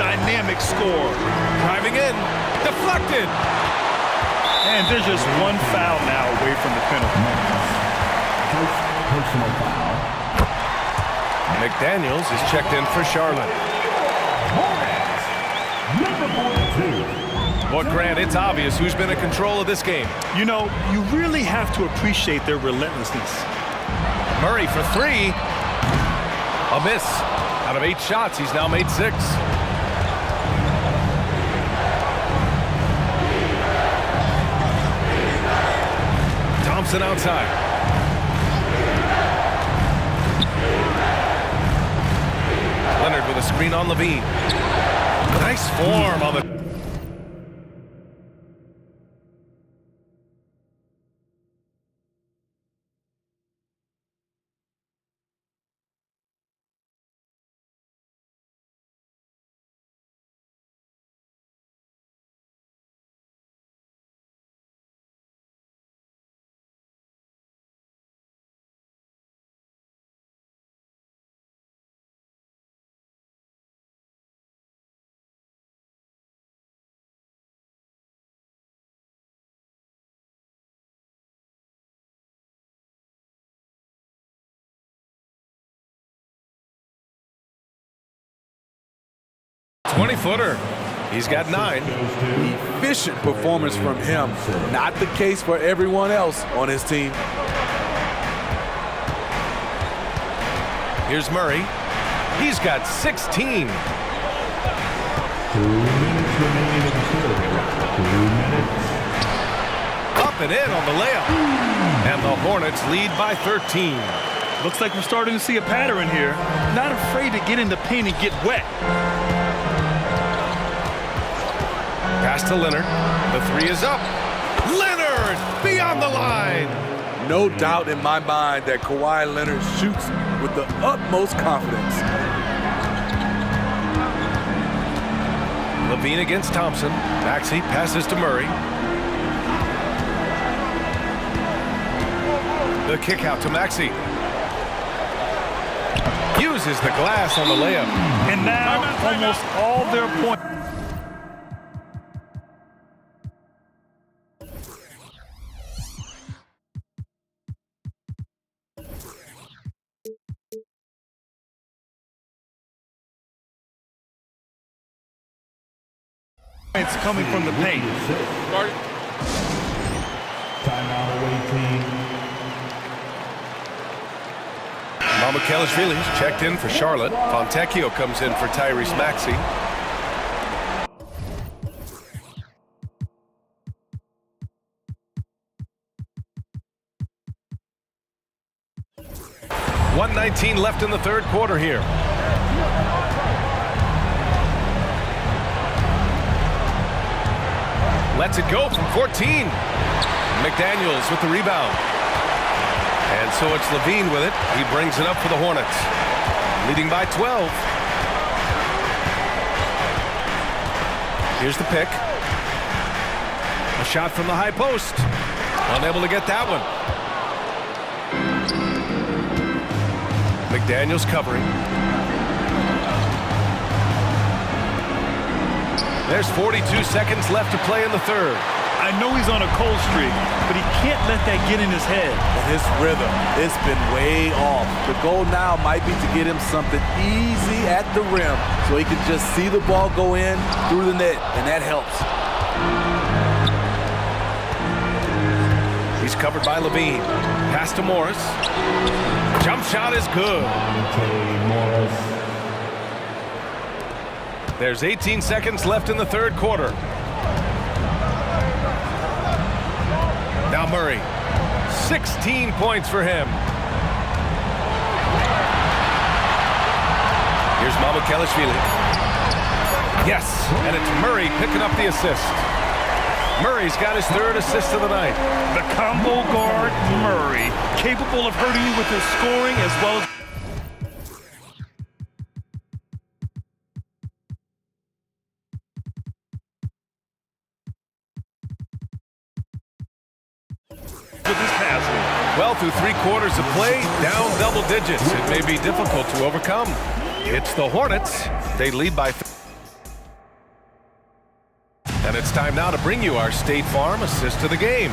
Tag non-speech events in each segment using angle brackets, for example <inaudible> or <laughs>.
dynamic score. Driving in, deflected. And there's just one foul now away from the penalty. Personal foul. McDaniels is checked in for Charlotte. But Grant, it's obvious who's been in control of this game. You know, you really have to appreciate their relentlessness. Murray for three. A miss. Out of eight shots, he's now made six. Thompson outside. Leonard with a screen on LaVine. Nice form on the... Twenty-footer. He's got nine. Efficient performance from him. Not the case for everyone else on his team. Here's Murray. He's got 16. Minutes remaining in the third. Two minutes. Up and in on the layup. And the Hornets lead by 13. Looks like we're starting to see a pattern here. Not afraid to get in the paint and get wet. Pass to Leonard. The three is up. Leonard beyond the line. No doubt in my mind that Kawhi Leonard shoots with the utmost confidence. LaVine against Thompson. Maxey passes to Murray. The kick out to Maxey. Uses the glass on the layup. And now almost all their points. It's coming from the paint. Timeout away team. Mamukelashvili's checked in for Charlotte. Fontecchio comes in for Tyrese Maxey. One nineteen left in the third quarter here. Lets it go from 14. McDaniels with the rebound. And so it's LaVine with it. He brings it up for the Hornets. Leading by 12. Here's the pick. A shot from the high post. Unable to get that one. McDaniels covering. There's 42 seconds left to play in the third. I know he's on a cold streak, but he can't let that get in his head. And his rhythm, it's been way off. The goal now might be to get him something easy at the rim so he can just see the ball go in through the net, and that helps. He's covered by LaVine. Pass to Morris. Jump shot is good. Monte Morris. There's 18 seconds left in the third quarter. Now Murray. 16 points for him. Here's Mama Mamukelashvili. Yes, and it's Murray picking up the assist. Murray's got his third assist of the night. The combo guard, Murray, capable of hurting you with his scoring as well as through three quarters of play, down double digits. It may be difficult to overcome. It's the Hornets. They lead by... And it's time now to bring you our State Farm assist to the game.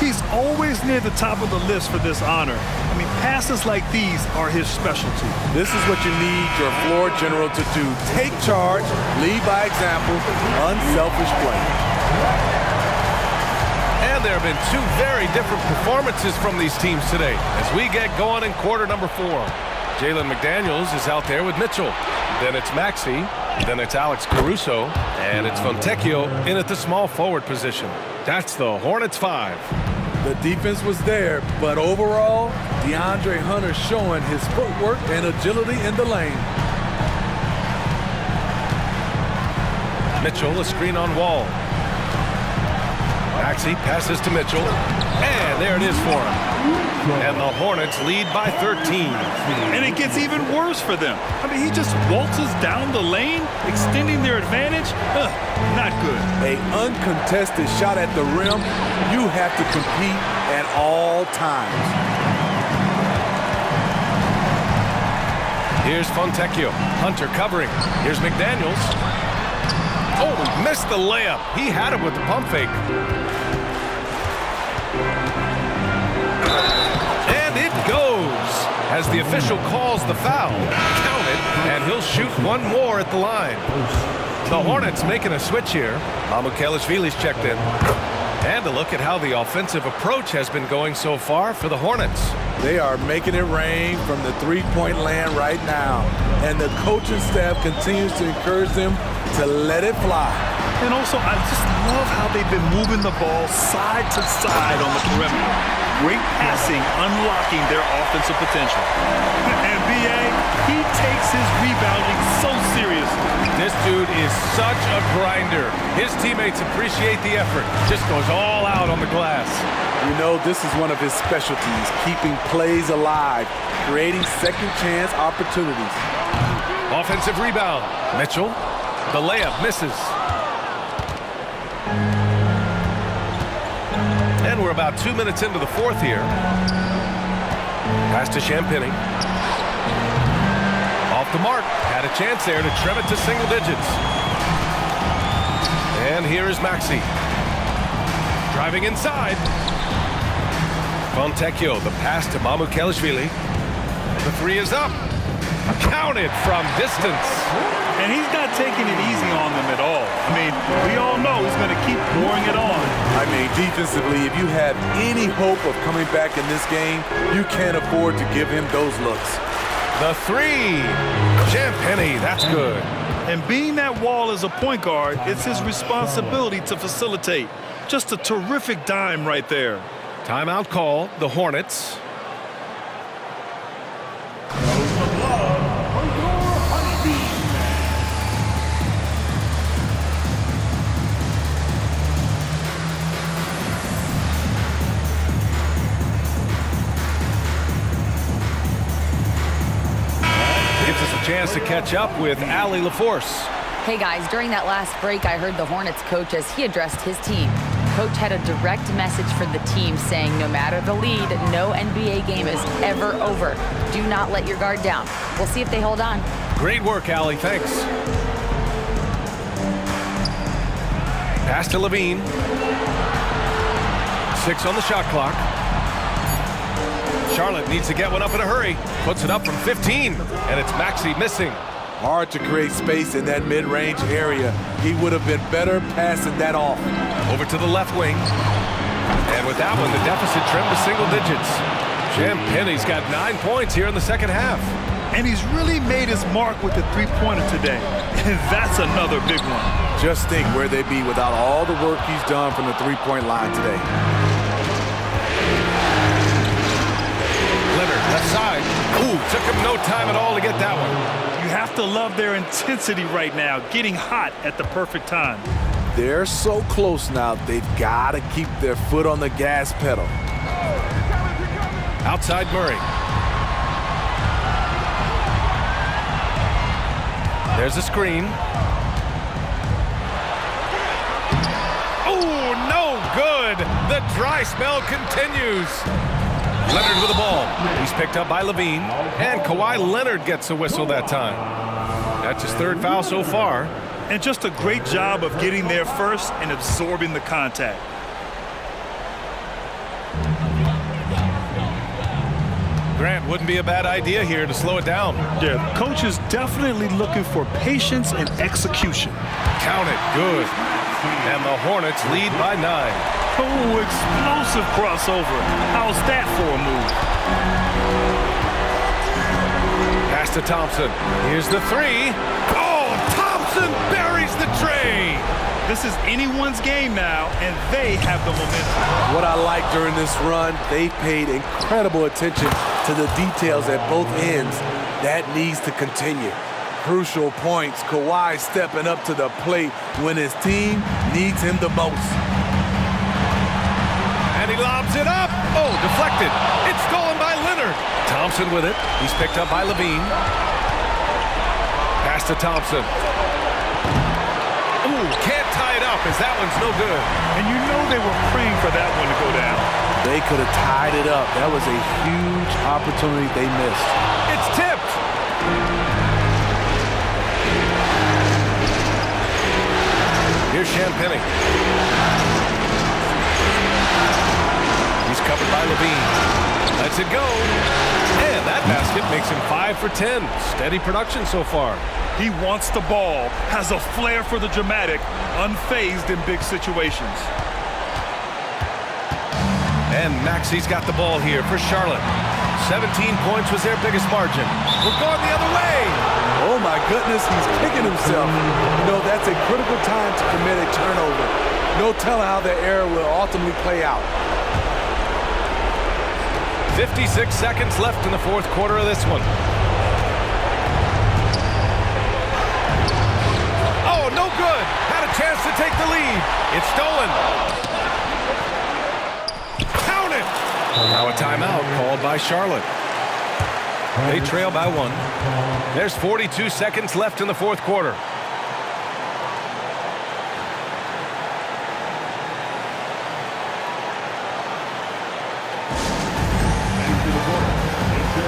He's always near the top of the list for this honor. I mean, passes like these are his specialty. This is what you need your floor general to do. Take charge, lead by example, unselfish play. Have been two very different performances from these teams today as we get going in quarter number four. Jalen McDaniels is out there with Mitchell. Then it's Maxey. Then it's Alex Caruso. And it's Fontecchio in at the small forward position. That's the Hornets five. The defense was there, but overall, DeAndre Hunter showing his footwork and agility in the lane. Mitchell, a screen on wall. Maxey passes to Mitchell. And there it is for him. And the Hornets lead by 13. And it gets even worse for them. I mean, he just waltzes down the lane, extending their advantage. Ugh, not good. A uncontested shot at the rim, you have to compete at all times. Here's Fontecchio. Hunter covering. Here's McDaniels. Oh, missed the layup. He had it with the pump fake. And it goes as the official calls the foul. Count it, and he'll shoot one more at the line. The Hornets making a switch here. Mamukelashvili's checked in. And a look at how the offensive approach has been going so far for the Hornets. They are making it rain from the three-point land right now. And the coaching staff continues to encourage them to let it fly. And also, I just love how they've been moving the ball side to side on the perimeter. Great passing, unlocking their offensive potential. And B.A., he takes his rebounding so seriously. This dude is such a grinder. His teammates appreciate the effort. Just goes all out on the glass. You know, this is one of his specialties, keeping plays alive, creating second chance opportunities. Offensive rebound. Mitchell. The layup misses. We're about two minutes into the fourth here. Pass to Champagnie. Off the mark. Had a chance there to trim it to single digits. And here is Maxey. Driving inside. Fontecchio, the pass to Mamu Mamukelashvili. The three is up. Counted from distance. And he's not taking it easy on them at all. I mean, we all know he's going to keep pouring it on. I mean, defensively, if you have any hope of coming back in this game, you can't afford to give him those looks. The three. Champagnie, that's good. And being that wall as a point guard, it's his responsibility to facilitate. Just a terrific dime right there. Timeout call, the Hornets. Chance to catch up with Allie LaForce. Hey guys, during that last break, I heard the Hornets coach as he addressed his team. Coach had a direct message for the team saying no matter the lead, no NBA game is ever over. Do not let your guard down. We'll see if they hold on. Great work, Allie. Thanks. Pass to LaVine. Six on the shot clock. Charlotte needs to get one up in a hurry. Puts it up from 15, and it's Maxey missing. Hard to create space in that mid-range area. He would have been better passing that off. Over to the left wing. And with that one, the deficit trimmed to single digits. Champagnie's got nine points here in the second half. And he's really made his mark with the three-pointer today. And <laughs> that's another big one. Just think where they'd be without all the work he's done from the three-point line today. To love their intensity right now, getting hot at the perfect time. They're so close now, they've got to keep their foot on the gas pedal. Outside Murray. There's a screen. Oh, no good. The dry spell continues. Leonard with the ball. He's picked up by LaVine. And Kawhi Leonard gets a whistle that time. That's his third foul so far. And just a great job of getting there first and absorbing the contact. Grant, wouldn't be a bad idea here to slow it down. Yeah, coach is definitely looking for patience and execution. Count it. Good. And the Hornets lead by nine. Oh, explosive crossover. How's that for a move? Pass to Thompson. Here's the three. Oh, Thompson buries the tray. This is anyone's game now, and they have the momentum. What I like during this run, they paid incredible attention to the details at both ends. That needs to continue. Crucial points. Kawhi stepping up to the plate when his team needs him the most. And he lobs it up. Oh, deflected. It's stolen by Leonard. Thompson with it. He's picked up by LaVine. Pass to Thompson. Ooh, can't tie it up as that one's no good. And you know they were praying for that one to go down. They could have tied it up. That was a huge opportunity they missed. It's tipped. Here's Champagnie. He's covered by LaVine. Lets it go. And that basket makes him 5 for 10. Steady production so far. He wants the ball, has a flair for the dramatic, unfazed in big situations. And Maxey's got the ball here for Charlotte. 17 points was their biggest margin. We're going the other way. Oh my goodness, he's kicking himself. You know, that's a critical time to commit a turnover. No telling how the error will ultimately play out. 56 seconds left in the fourth quarter of this one. Oh, no good. Had a chance to take the lead. It's stolen. Count it. Now a timeout called by Charlotte. They trail by one. There's 42 seconds left in the fourth quarter. There's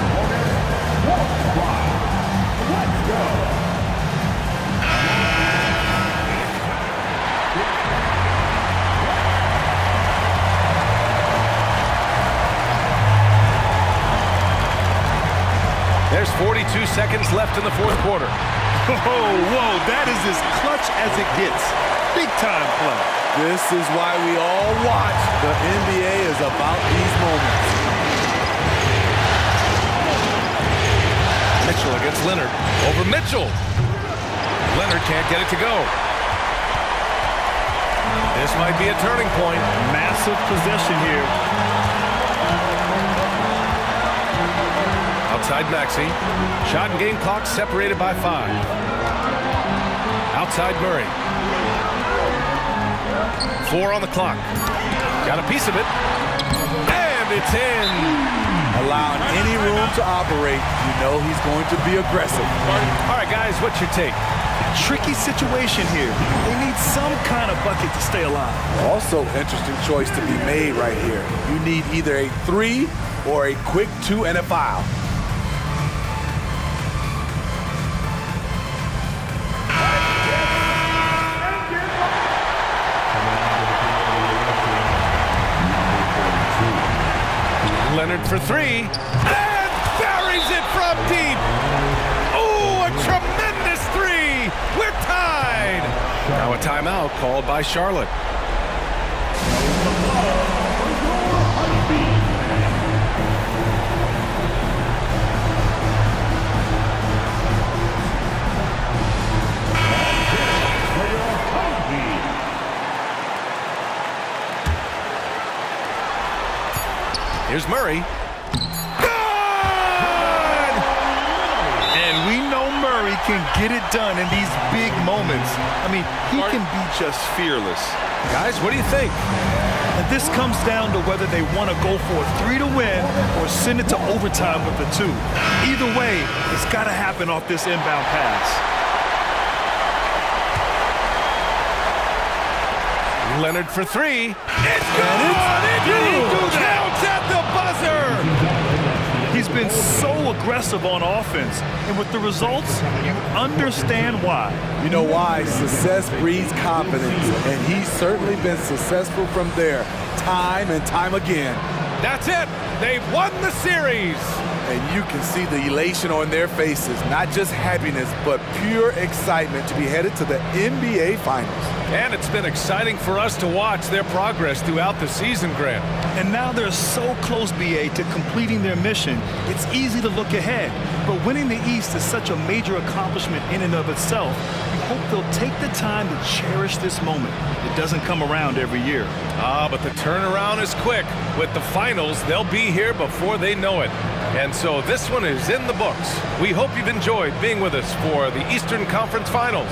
42 seconds left in the fourth quarter. <laughs> Oh, whoa, that is as clutch as it gets. Big time play. This is why we all watch. The NBA is about these moments. Mitchell against Leonard. Over Mitchell. Leonard can't get it to go. This might be a turning point. Massive possession here. Outside Maxey. Shot and game clock separated by five. Outside Murray. Four on the clock. Got a piece of it. And it's in. Allowing any room to operate, you know he's going to be aggressive. All right, guys, what's your take? Tricky situation here. They need some kind of bucket to stay alive. Also, interesting choice to be made right here. You need either a three or a quick two and a foul. Leonard for three. And buries it from deep. Oh, a tremendous three. We're tied. Now a timeout called by Charlotte. Here's Murray. Good! And we know Murray can get it done in these big moments. I mean, he can be just fearless. Guys, what do you think? And this comes down to whether they want to go for a three to win or send it to overtime with the two. Either way, it's got to happen off this inbound pass. Leonard for three. It's good! It good. counts at the buzzer! He's been so aggressive on offense, and with the results, you understand why. You know why? Success breeds confidence, and he's certainly been successful from there, time and time again. That's it. They've won the series. And you can see the elation on their faces, not just happiness, but pure excitement to be headed to the NBA Finals. And it's been exciting for us to watch their progress throughout the season, Grant. And now they're so close, BA, to completing their mission, it's easy to look ahead. But winning the East is such a major accomplishment in and of itself. We hope they'll take the time to cherish this moment. It doesn't come around every year. Ah, but the turnaround is quick. With the finals, they'll be here before they know it. And so this one is in the books. We hope you've enjoyed being with us for the Eastern Conference Finals.